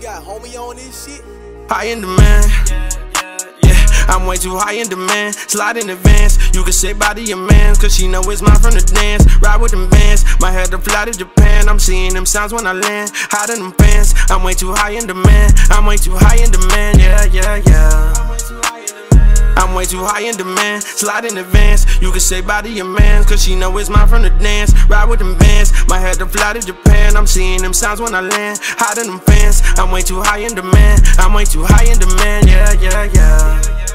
got homie on this shit. High in demand. Yeah, I'm way too high in demand. Slide in advance. You can say body your man, cause she know it's mine from the dance. Ride with them bands. My head to fly to Japan. I'm seeing them sounds when I land. Hot in them pants. I'm way too high in demand. I'm way too high in demand. Yeah, yeah, yeah. Way too high in demand, slide in advance. You can say body your man, cause she know it's mine from the dance. Ride with them bands, my head to fly to Japan. I'm seeing them sounds when I land. Hot in them fans, I'm way too high in demand. I'm way too high in demand, yeah, yeah, yeah.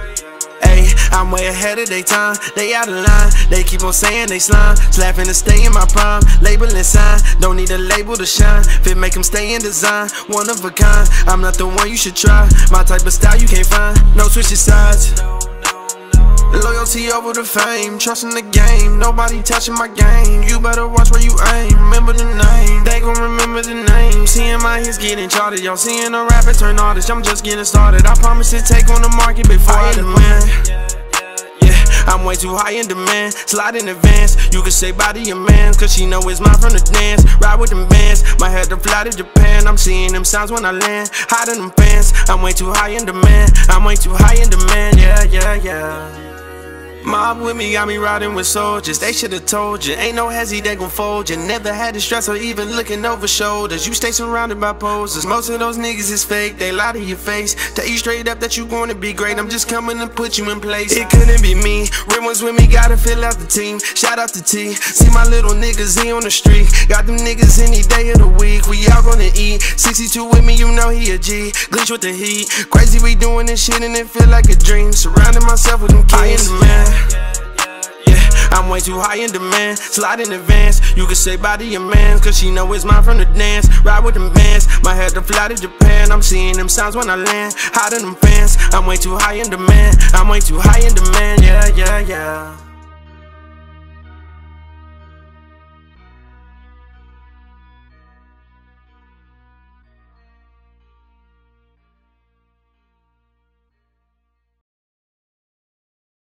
I'm way ahead of their time. They out of line. They keep on saying they slime. Slapping to stay in my prime. Labeling sign. Don't need a label to shine. Fit make them stay in design. One of a kind. I'm not the one you should try. My type of style you can't find. No switching sides. Loyalty over the fame, trusting the game. Nobody touching my game. You better watch where you aim. Remember the name, they gon' remember the name. Seeing my hits getting charted, y'all seeing a rapper turn artist. I'm just getting started. I promise to take on the market before I demand. Yeah, I'm way too high in demand. Slide in advance. You can say body your man, cause she know it's mine from the dance. Ride with them bands. My head to fly to Japan. I'm seeing them sounds when I land. Hot in them pants. I'm way too high in demand. I'm way too high in demand. Yeah, yeah, yeah. Mob with me got me riding with soldiers. They should've told you. Ain't no hezzy, they gon' fold you. Never had the stress or even looking over shoulders. You stay surrounded by posers. Most of those niggas is fake. They lie to your face. Tell you straight up that you gonna be great. I'm just coming to put you in place. It couldn't be me. Real with me, gotta fill out the team. Shout out to T. See my little niggas, he on the street. Got them niggas any day of the week. We all gonna eat. 62 with me, you know he a G. Glitch with the heat. Crazy, we doing this shit and it feel like a dream. Surrounding myself with them kids. man. I'm way too high in demand, slide in advance. You can say body your man, cause she know it's mine from the dance. Ride with them bands, my head to fly to Japan. I'm seeing them sounds when I land. Hot in them fans, I'm way too high in demand. I'm way too high in demand, yeah, yeah, yeah.